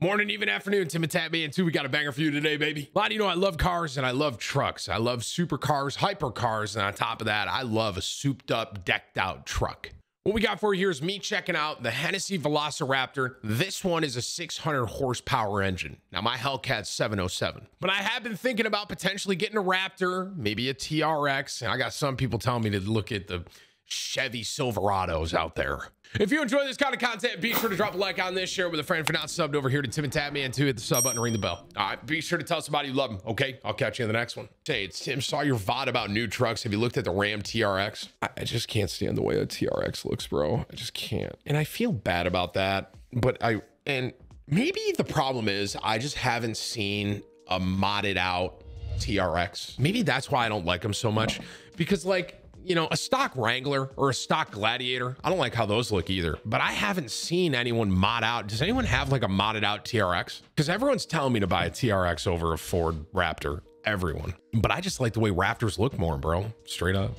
Morning, even afternoon, TimTheTatman 2. We got a banger for you today, baby. A lot of you know I love cars and I love trucks. I love supercars, hypercars, and on top of that, I love a souped up, decked out truck. What we got for you here is me checking out the Hennessey Velociraptor. This one is a 600 horsepower engine. Now, my Hellcat's 707. But I have been thinking about potentially getting a Raptor, maybe a TRX, and I got some people telling me to look at the Chevy Silverados out there. If you enjoy this kind of content, be sure to drop a like on this, share it with a friend. For not subbed over here to TimTheTatman too, hit the sub button, ring the bell. All right, be sure to tell somebody you love them. Okay, I'll catch you in the next one. Say, it's Tim. Saw your VOD about new trucks. Have you looked at the Ram TRX? I, I just can't stand the way a TRX looks, bro. I just can't, and I feel bad about that. But I and maybe the problem is I just haven't seen a modded out TRX. Maybe that's why I don't like them so much because like you know, a stock Wrangler or a stock Gladiator. I don't like how those look either, but I haven't seen anyone mod out. Does anyone have like a modded out TRX? Because everyone's telling me to buy a TRX over a Ford Raptor. Everyone. But I just like the way Raptors look more, bro. Straight up.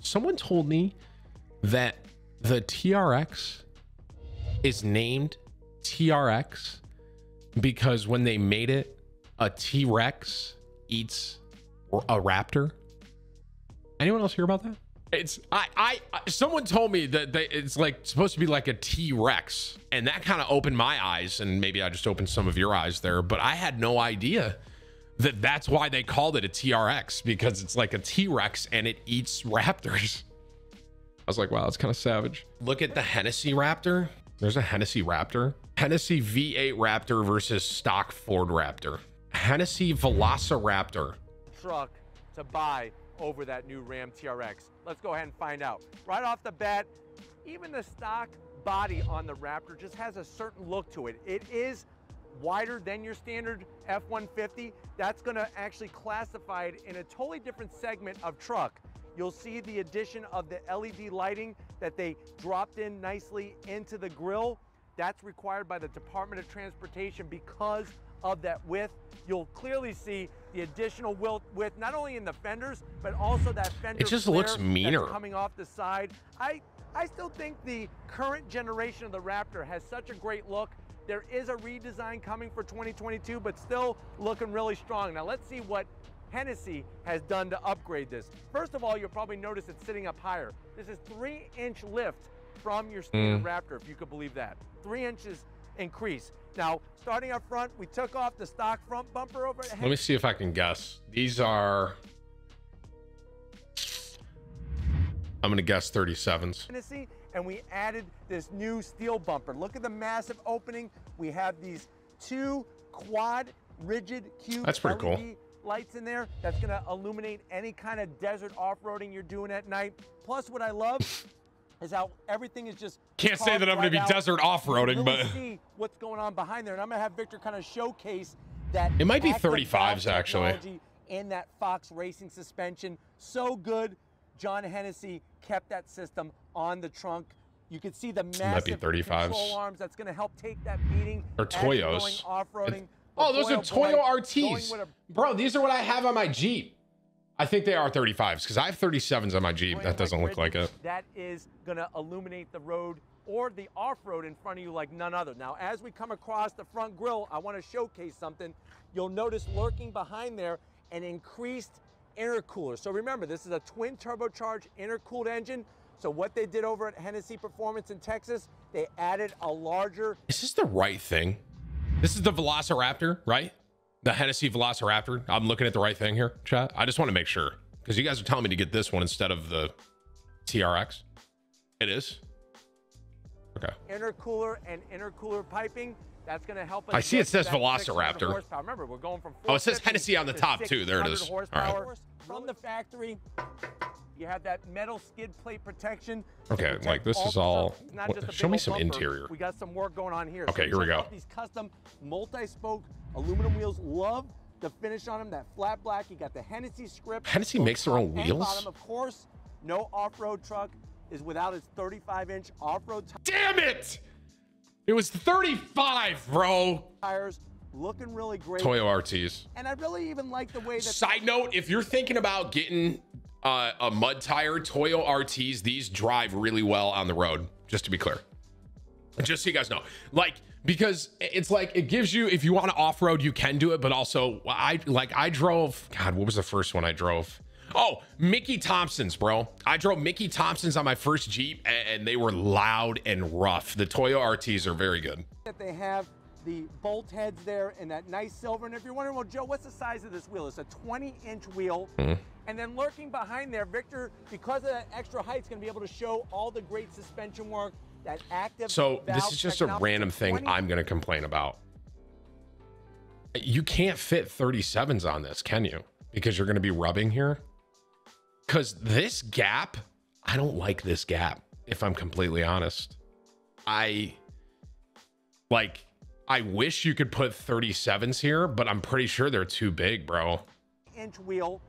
Someone told me that the TRX is named TRX because when they made it, a T Rex eats a raptor. Anyone else hear about that? It's I I someone told me that they, it's like supposed to be like a T-Rex and that kind of opened my eyes and maybe I just opened some of your eyes there, but I had no idea that that's why they called it a TRX because it's like a T-Rex and it eats raptors. I was like, wow, that's kind of savage. Look at the Hennessey Raptor. There's a Hennessey Raptor. Hennessey V8 Raptor versus stock Ford Raptor. Hennessey Velociraptor. Truck to buy over that new Ram TRX. Let's go ahead and find out. Right off the bat, even the stock body on the Raptor just has a certain look to it. It is wider than your standard F-150. That's gonna actually classify it in a totally different segment of truck. You'll see the addition of the LED lighting that they dropped in nicely into the grill. That's required by the Department of Transportation because of that width. You'll clearly see the additional width, not only in the fenders, but also that fender It just looks meaner. coming off the side. I, I still think the current generation of the Raptor has such a great look. There is a redesign coming for 2022, but still looking really strong. Now let's see what Hennessey has done to upgrade this. First of all, you'll probably notice it's sitting up higher. This is three inch lift from your standard mm. Raptor, if you could believe that. Three inches increase. Now, starting up front, we took off the stock front bumper over. Let me see if I can guess. These are. I'm going to guess 37s. Hennessey, and we added this new steel bumper. Look at the massive opening. We have these two quad rigid cube That's pretty LED cool. lights in there. That's going to illuminate any kind of desert off-roading you're doing at night. Plus, what I love is how everything is just can't say that I'm right going to be desert off-roading, really but see what's going on behind there, and I'm going to have Victor kind of showcase that. It might be 35s actually. In that Fox Racing suspension, so good. John Hennessey kept that system on the trunk. You can see the massive control arms that's going to help take that beating. Or Toyos. Off-roading. Oh, those are oh Toyo RTs. Bro, these are what I have on my Jeep. I think they are 35s because I have 37s on my Jeep. That oh doesn't look like it. That is going to illuminate the road or the off-road in front of you like none other. Now, as we come across the front grille, I want to showcase something. You'll notice lurking behind there an increased intercooler. So remember, this is a twin turbocharged intercooled engine. So what they did over at Hennessey Performance in Texas, they added a larger... Is this the right thing? This is the Velociraptor, right? The Hennessey Velociraptor. I'm looking at the right thing here, chat. I just want to make sure because you guys are telling me to get this one instead of the TRX. It is. Okay. Intercooler and intercooler piping. That's going to help us. I see it says Velociraptor. Remember, we're going from. Oh, it says Hennessey on the top too. There it is. All right. From the factory. You have that metal skid plate protection. Okay, like this is all. What, show me some bumper. interior. We got some work going on here. Okay, so here we go. These custom multi-spoke aluminum wheels. Love the finish on them. That flat black. You got the Hennessey script. Hennessey makes their own wheels. Bottom, of course. No off-road truck is without its 35-inch off-road. Damn it! It was 35, bro. Tires looking really great. Toyo RTs. And I really even like the way that. Side note: If you're thinking about getting uh, a mud tire, Toyo RTs, these drive really well on the road, just to be clear. Just so you guys know, like because it's like it gives you if you want to off road, you can do it, but also I like I drove. God, what was the first one I drove? Oh, Mickey Thompson's, bro. I drove Mickey Thompson's on my first Jeep, and they were loud and rough. The Toyo RTs are very good. That they have the bolt heads there and that nice silver. And if you're wondering, well, Joe, what's the size of this wheel? It's a 20 inch wheel. Mm-hmm. And then lurking behind there, Victor, because of that extra height, is going to be able to show all the great suspension work, that active. So this is just a random thing I'm going to complain about. You can't fit 37s on this, can you? Because you're going to be rubbing here. Because this gap, I don't like this gap, if I'm completely honest. I like, I wish you could put 37s here, but I'm pretty sure they're too big, bro. Inch wheel.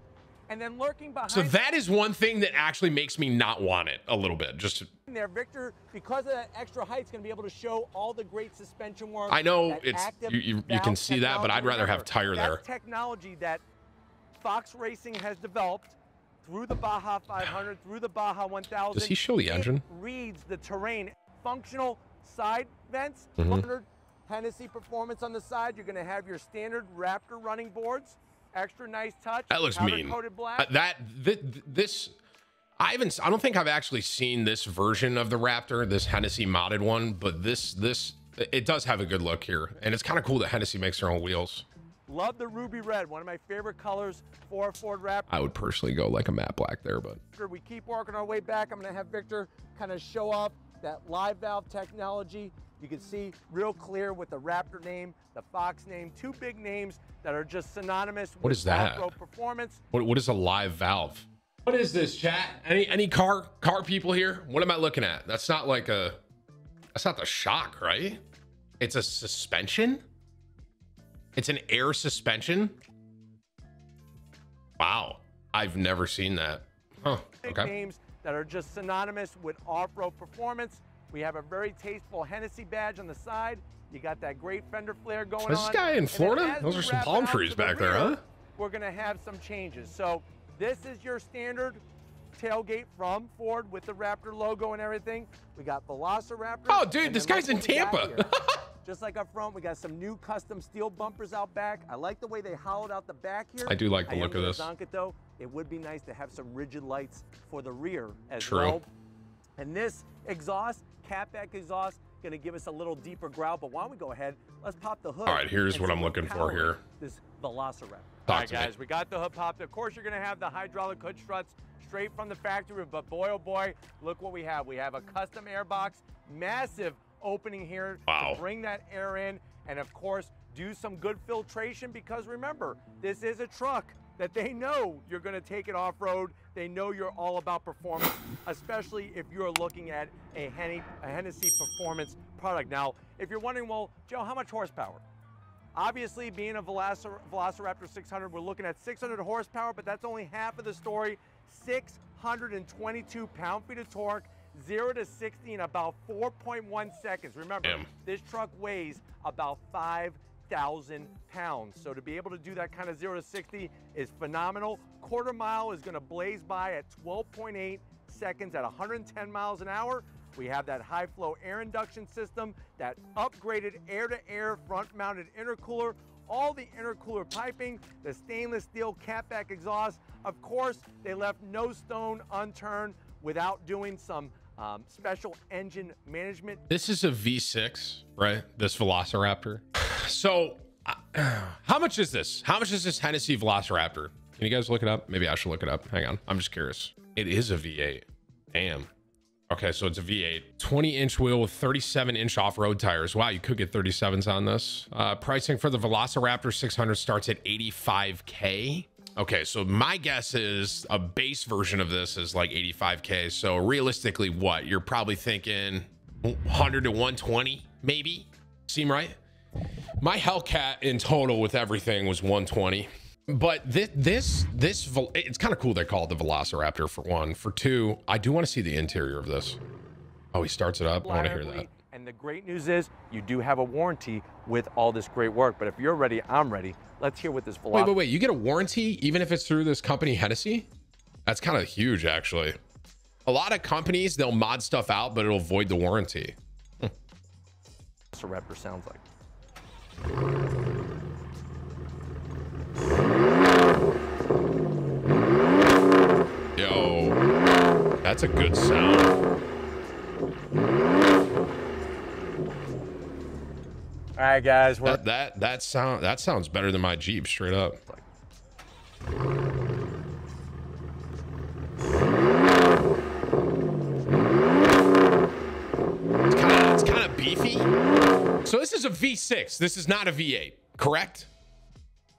And then lurking behind. So that is one thing that actually makes me not want it a little bit. Just there, Victor, because of that extra height, is going to be able to show all the great suspension work. I know it's you, you, you can see that, but I'd rather have tire there. technology that Fox Racing has developed through the Baja 500, through the Baja 1000. Does he show the engine? reads the terrain. Functional side vents, mm -hmm. Hennessey performance on the side. You're going to have your standard Raptor running boards. Extra nice touch. That looks mean. Uh, that th this. I haven't. I don't think I've actually seen this version of the Raptor, this Hennessey modded one, but this this it does have a good look here, and it's kind of cool that Hennessey makes their own wheels. Love the ruby red, one of my favorite colors for a Ford Raptor. I would personally go like a matte black there, but. We keep working our way back. I'm gonna have Victor kind of show off that live valve technology. You can see real clear with the Raptor name, the Fox name, two big names that are just synonymous what with is that? performance. What, what is a live valve? What is this, chat? Any any car car people here? What am I looking at? That's not like a that's not the shock, right? It's a suspension? It's an air suspension. Wow. I've never seen that. Huh. Big okay. names that are just synonymous with off-road performance. We have a very tasteful Hennessey badge on the side. You got that great fender flare going Is on. This guy in Florida? Those are some palm trees back the rear, there, huh? We're going to have some changes. So this is your standard tailgate from Ford with the Raptor logo and everything. We got Velociraptor. Oh, dude, this guy's in Tampa. Just like up front, we got some new custom steel bumpers out back. I like the way they hollowed out the back here. I do like the I look of this. Zonk it though. It would be nice to have some rigid lights for the rear as True. well. And this exhaust, catback exhaust, gonna give us a little deeper growl. But why don't we go ahead? Let's pop the hood. All right, here's what I'm looking for here. This Velociraptor. All right, guys, me. we got the hood popped. Of course, you're gonna have the hydraulic hood struts straight from the factory. But boy, oh boy, look what we have. We have a custom airbox, massive opening here wow. to bring that air in and of course do some good filtration because remember, this is a truck that they know you're going to take it off-road. They know you're all about performance, especially if you're looking at a, Hennessey performance product. Now, if you're wondering, well, Joe, how much horsepower? Obviously, being a Velocir Velociraptor 600, we're looking at 600 horsepower, but that's only half of the story. 622 pound-feet of torque, 0 to 60 in about 4.1 seconds. Remember, Damn. this truck weighs about 5,000 pounds. So to be able to do that kind of 0 to 60 is phenomenal. Quarter mile is going to blaze by at 12.8 seconds at 110 miles an hour. We have that high flow air induction system, that upgraded air to air front mounted intercooler, all the intercooler piping, the stainless steel catback exhaust. Of course, they left no stone unturned without doing some um, special engine management. This is a V6, right? This Velociraptor. So, uh, how much is this? How much is this Hennessey Velociraptor? Can you guys look it up? Maybe I should look it up. Hang on. I'm just curious. It is a V8. Damn. Okay, so it's a V8. 20 inch wheel with 37 inch off road tires. Wow, you could get 37s on this. Uh, pricing for the Velociraptor 600 starts at 85K. Okay, so my guess is a base version of this is like 85K. So realistically, what? You're probably thinking 100 to 120, maybe? Seem right? My Hellcat in total with everything was 120. But this, this, this, it's kind of cool they call it the Velociraptor for one. For two, I do want to see the interior of this. Oh, he starts it up. I want to hear that. And the great news is you do have a warranty with all this great work. But if you're ready, I'm ready. Let's hear what this Velociraptor. Wait, wait, wait. You get a warranty even if it's through this company Hennessey? That's kind of huge, actually. A lot of companies, they'll mod stuff out, but it'll void the warranty. Raptor sounds like. Yo, that's a good sound. All right, guys. We're That that that sound that sounds better than my Jeep, straight up. It's kind of it's kind of beefy. So this is a V6. This is not a V8, correct?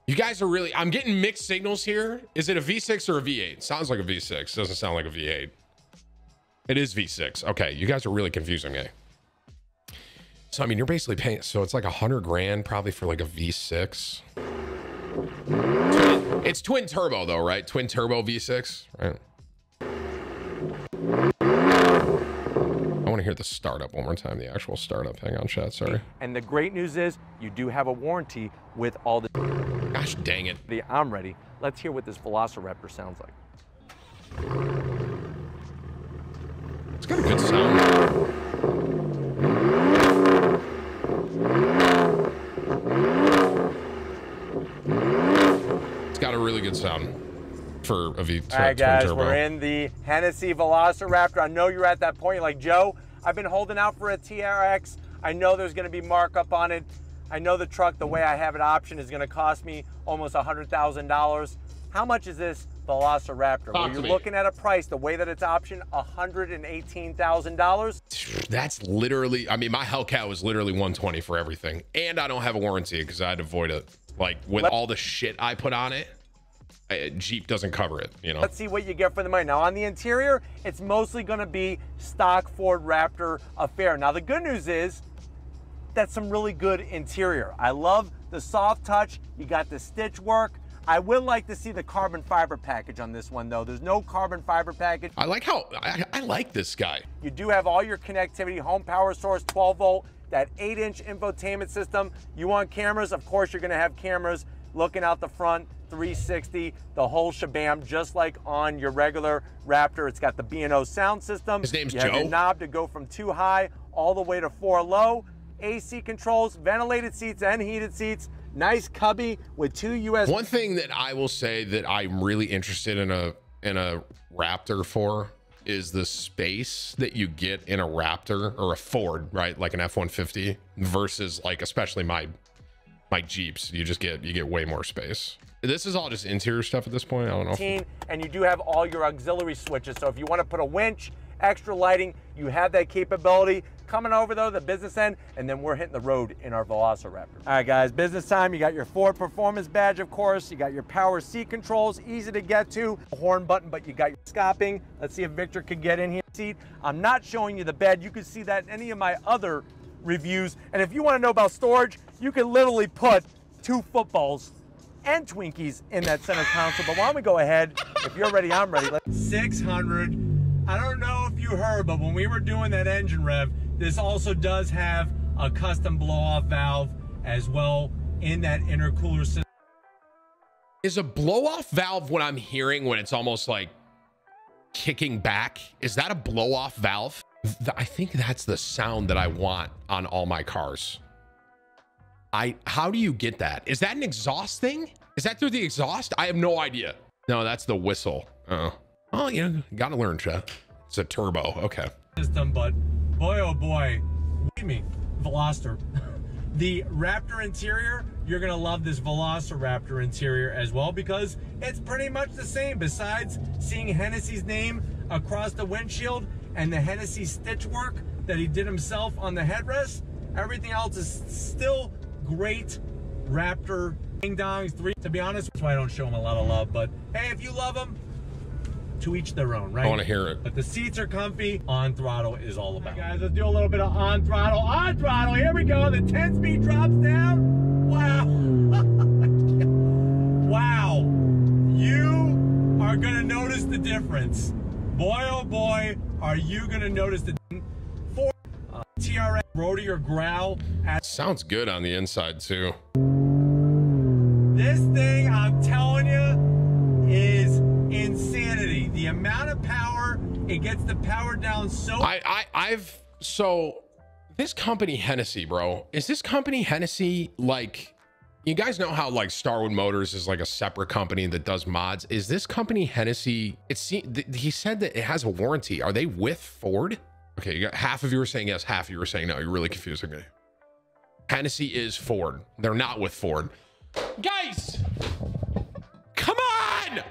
You guys are really. I'm getting mixed signals here. Is it a V6 or a V8? Sounds like a V6. Doesn't sound like a V8. It is V6. Okay, you guys are really confusing me. So I mean, you're basically paying. So it's like a hundred grand probably for like a V6. It's twin turbo though, right? Twin turbo V6, right? I want to hear the startup one more time. The actual startup. Hang on, chat. Sorry. and the great news is you do have a warranty with all the. Gosh dang it. the I'm ready. Let's hear what this Velociraptor sounds like. It's got a good sound. It's got a really good sound for a V All right, guys, we're in the Hennessey Velociraptor. I know you're at that point, like Joe. I've been holding out for a TRX. I know there's going to be markup on it. I know the truck, the way I have it optioned, is going to cost me almost $100,000. How much is this Velociraptor? Well, you're me. looking at a price, the way that it's optioned, $118,000. That's literally, I mean, my Hellcat was literally 120 for everything. And I don't have a warranty because I had to void it. Like with Let- all the shit I put on it, Jeep doesn't cover it, you know? Let's see what you get for the money. Now, on the interior, it's mostly going to be stock Ford Raptor affair. Now, the good news is that's some really good interior. I love the soft touch. You got the stitch work. I would like to see the carbon fiber package on this one, though. There's no carbon fiber package. I like how, I, I like this guy. You do have all your connectivity, home power source, 12 volt, that 8 inch infotainment system. You want cameras? Of course, you're going to have cameras looking out the front, 360, the whole shabam, just like on your regular Raptor. It's got the B&O sound system. His name's you have Joe. your knob to go from two high all the way to four low. AC controls, ventilated seats and heated seats. Nice cubby with two USB. One thing that I will say that I'm really interested in a in a Raptor for is the space that you get in a Raptor or a Ford, right? Like an F-150 versus like especially my my Jeeps. You just get you get way more space. This is all just interior stuff at this point. I don't know. if- 15, and you do have all your auxiliary switches. So if you want to put a winch, extra lighting, you have that capability. Coming over though, the business end, and then we're hitting the road in our Velociraptor. All right, guys, business time. You got your Ford Performance badge, of course. You got your power seat controls, easy to get to. Horn button, but you got your scoping. Let's see if Victor could get in here. Seat. I'm not showing you the bed. You can see that in any of my other reviews. And if you want to know about storage, you can literally put two footballs and Twinkies in that center console. But why don't we go ahead? If you're ready, I'm ready. Let's 600. I don't know if you heard, but when we were doing that engine rev, this also does have a custom blow-off valve as well in that intercooler system. Is a blow off valve what I'm hearing when it's almost like kicking back? Is that a blow off valve? I think that's the sound that I want on all my cars. I how do you get that? Is that an exhaust thing? Is that through the exhaust? I have no idea. No, that's the whistle. Oh. Oh, you know, gotta learn, Chet. It's a turbo. Okay. system, but boy, oh boy, me, Veloster. the Raptor interior, you're gonna love this Velociraptor interior as well because it's pretty much the same. Besides seeing Hennessey's name across the windshield and the Hennessey stitch work that he did himself on the headrest, everything else is still great Raptor ding dongs. Three, to be honest, that's why I don't show them a lot of love. But hey, if you love them, to each their own, right? I want to hear it. But the seats are comfy. On throttle is all about. guys, let's do a little bit of on throttle. On throttle. Here we go. The 10 speed drops down. Wow. wow. You are going to notice the difference. Boy, oh boy, are you going to notice the Ford TRX rotary or growl Sounds good on the inside too. This thing, I'm telling you, is insanity. The amount of power, it gets the power down so I, I I've so This company Hennessey, bro. Is this company Hennessey like you guys know how like Starwood Motors is like a separate company that does mods? Is this company Hennessey? It's he said that it has a warranty. Are they with Ford? Okay, you got half of you were saying yes, half of you were saying no. You're really confusing me. Hennessey is Ford. They're not with Ford. Guys, come on!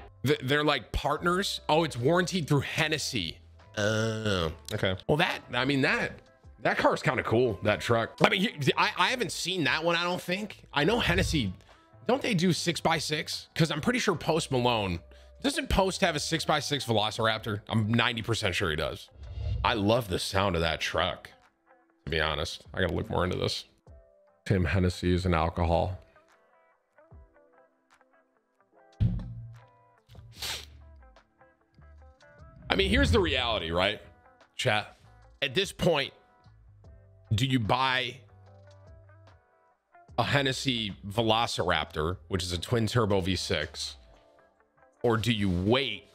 They're like partners. Oh, it's warranted through Hennessey. Oh, okay. Well, that, I mean, that, that car is kind of cool, that truck. I mean, I, I haven't seen that one, I don't think. I know Hennessey, don't they do six by six? Because I'm pretty sure Post Malone, doesn't Post have a six by six Velociraptor? I'm 90% sure he does. I love the sound of that truck, to be honest. I got to look more into this. Tim Hennessy is an alcohol. I mean, here's the reality, right? Chat. At this point, do you buy a Hennessey Velociraptor, which is a twin turbo V6, or do you wait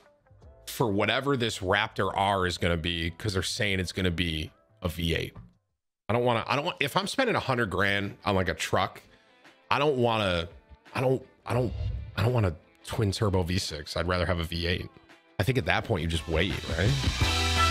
for whatever this Raptor R is going to be because they're saying it's going to be a V8? I don't want to, I don't want, if I'm spending a hundred grand on like a truck, I don't want to, I don't, I don't, I don't want a twin turbo V6. I'd rather have a V8. I think at that point you just wait, right?